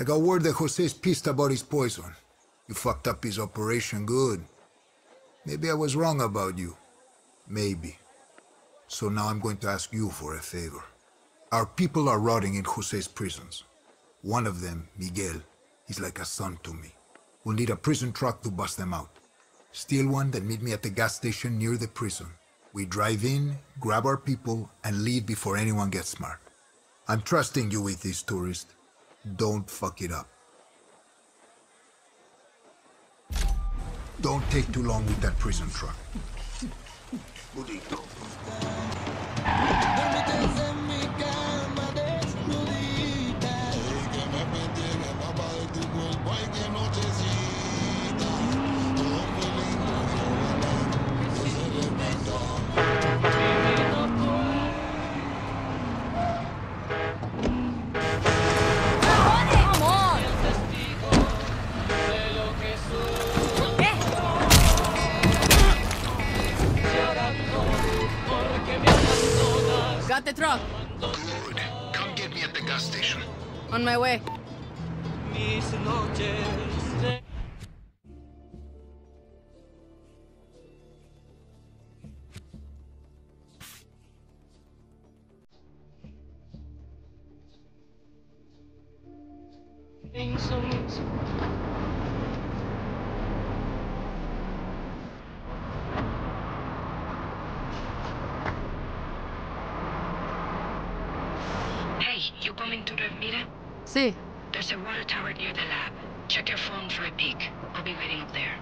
I got word that Jose's pissed about his poison. You fucked up his operation good. Maybe I was wrong about you. Maybe. So now I'm going to ask you for a favor. Our people are rotting in Jose's prisons. One of them, Miguel, he's like a son to me. We'll need a prison truck to bust them out. Steal one, then meet me at the gas station near the prison. We drive in, grab our people, and leave before anyone gets smart. I'm trusting you with this, tourist. Don't fuck it up. Don't take too long with that prison truck. On my way. noches de insomnio. Hey, you coming to Revmira? Sí. There's a water tower near the lab. Check your phone for a peek. I'll be waiting up there.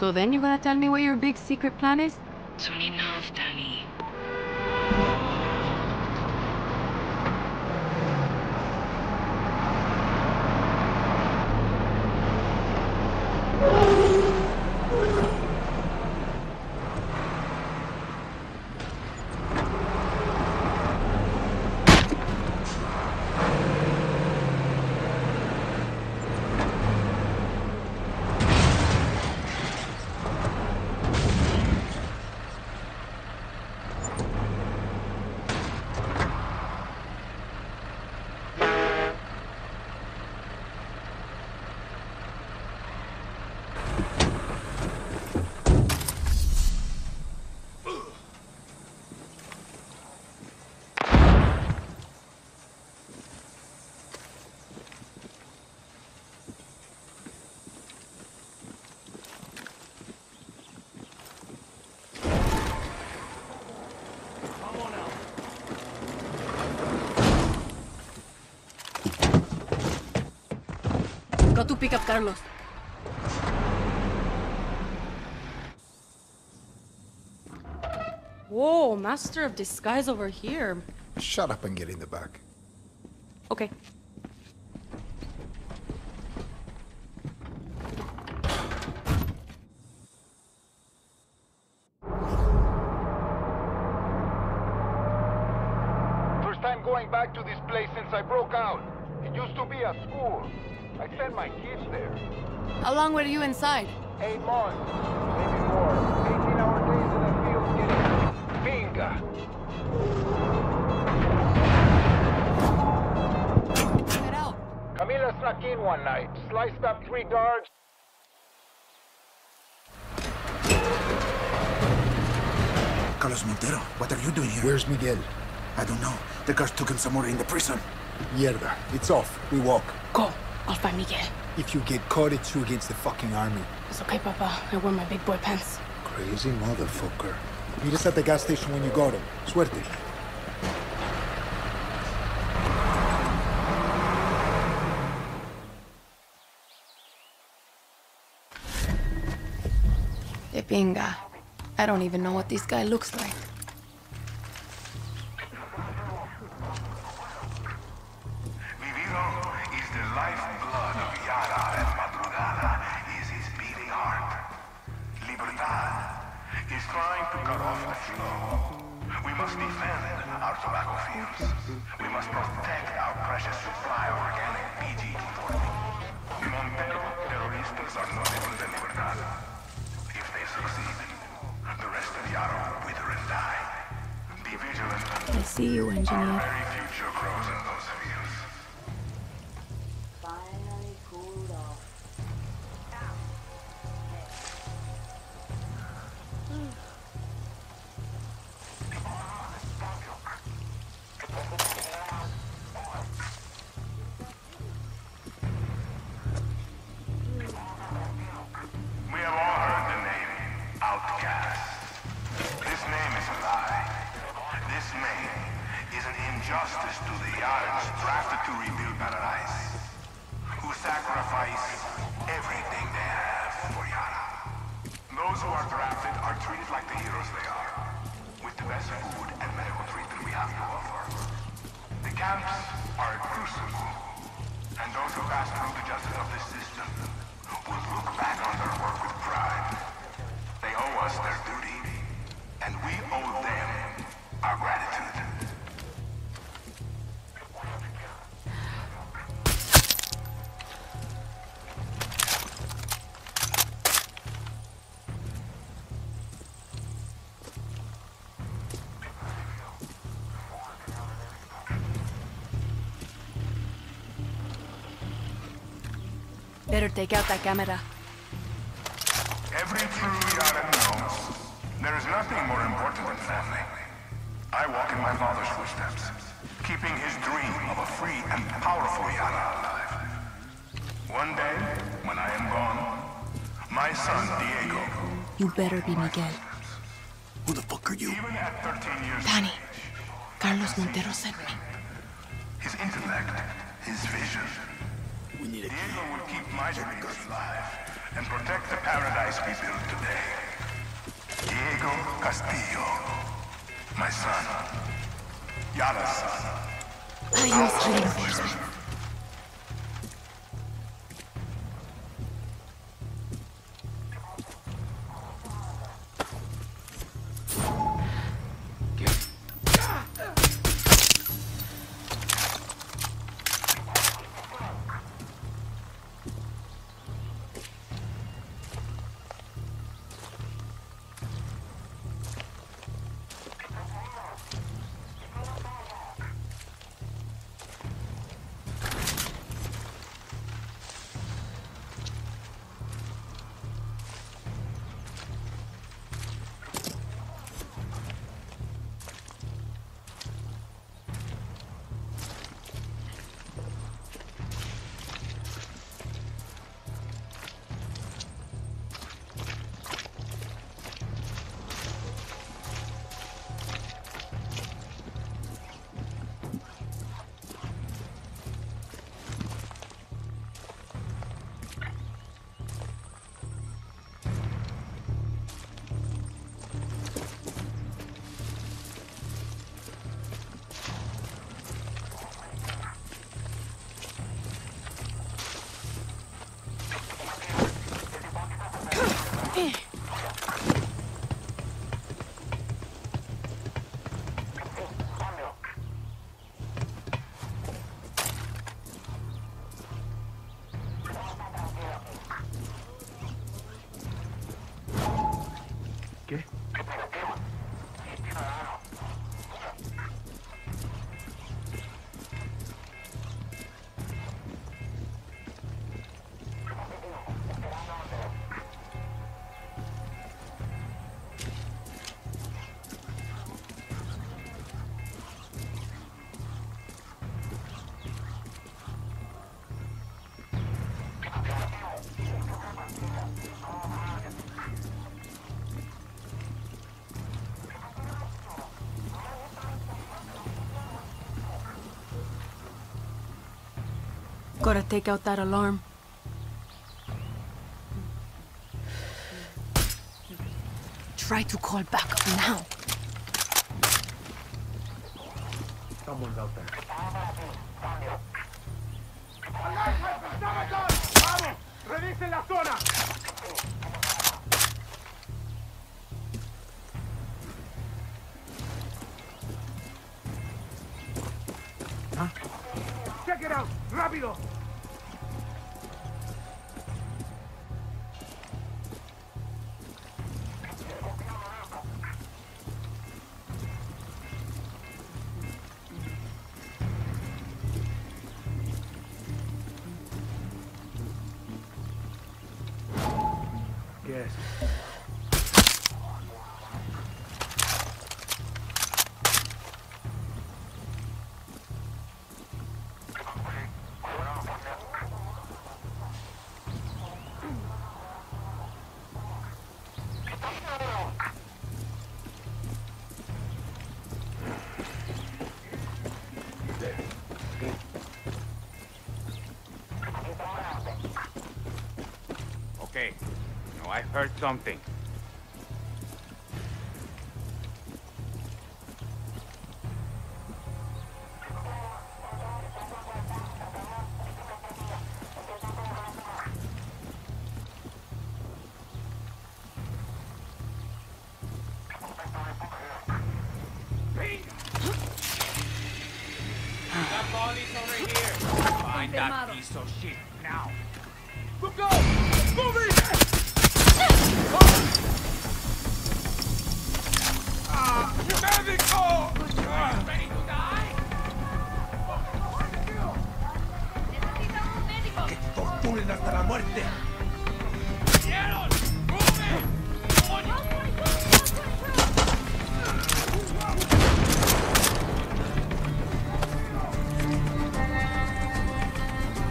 So then you're gonna tell me what your big secret plan is? Soon enough, Dani. Go to pick up Carlos. Whoa, master of disguise over here. Shut up and get in the back. Okay. First time going back to this place since I broke out. It used to be a school. I sent my kids there. How long were you inside? Eight months, maybe more. 18-hour days in the field getting pinga. Get out. Camila snuck in one night, sliced up three guards. Carlos Montero, what are you doing here? Where's Miguel? I don't know. The guards took him somewhere in the prison. Mierda. It's off. We walk. Go. I'll find Miguel. If you get caught, it's you against the fucking army. It's okay, Papa. I wear my big boy pants. Crazy motherfucker. Meet us at the gas station when you got him. Suerte. De pinga. I don't even know what this guy looks like. Precious supply of organic BG-40. Montero terroristas are not able to Libertad. If they succeed, the rest of will wither and die. Be vigilant. I see you, engineer. Justice to the Yards drafted to rebuild Paradise, who sacrifice everything they have for Yara. Those who are drafted are treated like the heroes they are, with the best food and medical treatment we have to offer. The camps are a and those who pass through the justice of this system will look back on their work with pride. They owe us their duty. Better take out that camera. Every true Yara knows there is nothing more important than family. I walk in my father's footsteps, keeping his dream of a free and powerful Yara alive. One day, when I am gone, my son Diego, You better be Miguel. Who the fuck are you? even at 13 years Dani, Carlos Montero sent me. his intellect, his vision, We need a Diego will keep my dreams alive and protect the paradise we built today. Diego Castillo, my son, Yara's son. I use Gotta take out that alarm. Try to call backup now. Someone's out there. zona! ¡Check it out! ¡Rápido! Okay. I heard something. Find that piece of shit now. Go, go! Move! Te torturen hasta la muerte.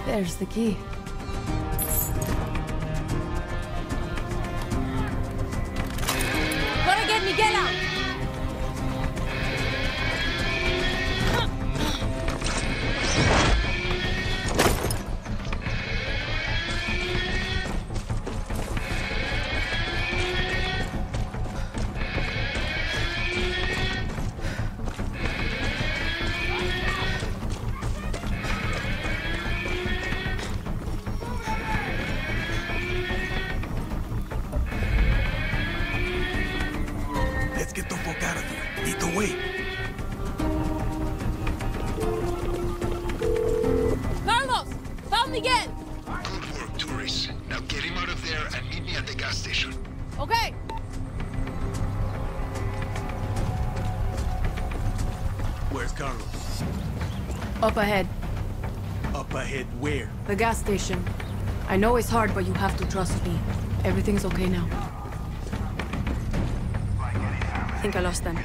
There's the key. Gotta get Miguel out! Carlos? Up ahead, Up ahead where? the gas station. I know it's hard, but you have to trust me. Everything's okay now. I think I lost them.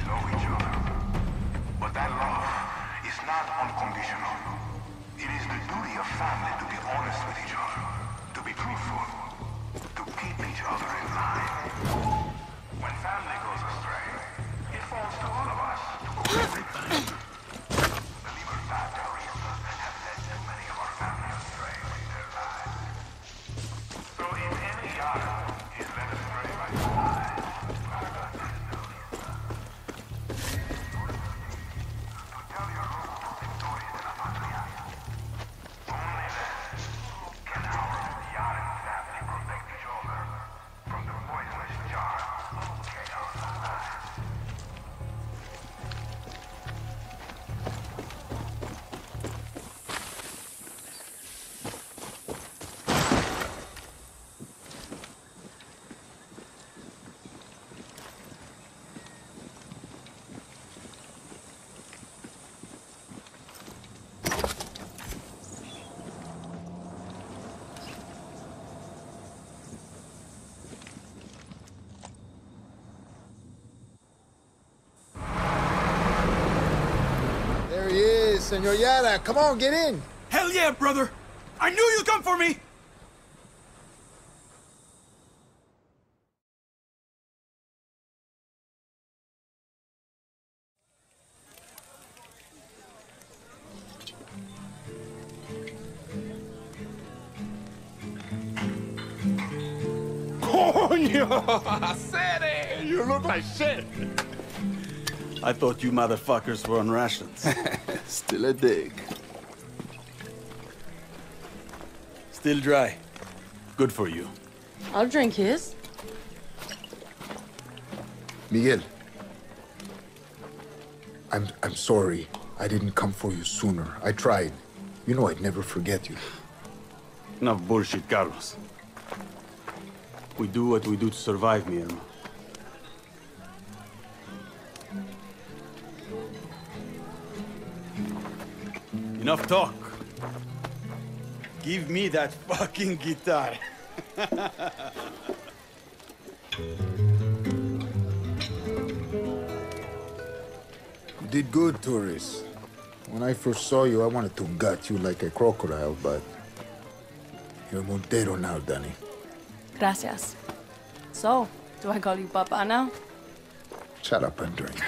Senor Yara. Come on, get in. Hell yeah, brother! I knew you'd come for me! Coño! Cere! You look like shit! I thought you motherfuckers were on rations. Still a dig. Still dry. Good for you. I'll drink his. Miguel. I'm I'm sorry. I didn't come for you sooner. I tried. You know I'd never forget you. Enough bullshit, Carlos. We do what we do to survive, mi hermano. Enough talk. Give me that fucking guitar. You did good, tourist. When I first saw you, I wanted to gut you like a crocodile, but you're Montero now, Dani. Gracias. So, do I call you Papa now? Shut up and drink.